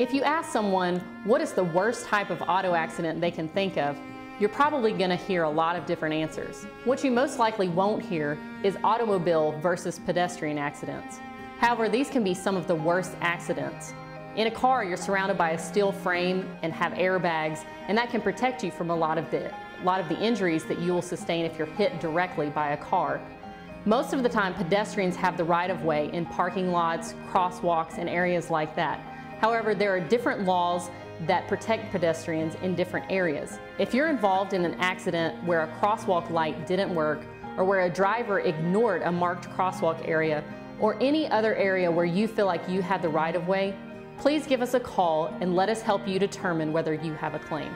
If you ask someone what is the worst type of auto accident they can think of, you're probably going to hear a lot of different answers. What you most likely won't hear is automobile versus pedestrian accidents. However, these can be some of the worst accidents. In a car, you're surrounded by a steel frame and have airbags, and that can protect you from a lot of the, a lot of the injuries that you will sustain if you're hit directly by a car. Most of the time, pedestrians have the right of way in parking lots, crosswalks, and areas like that. However, there are different laws that protect pedestrians in different areas. If you're involved in an accident where a crosswalk light didn't work or where a driver ignored a marked crosswalk area or any other area where you feel like you had the right of way, please give us a call and let us help you determine whether you have a claim.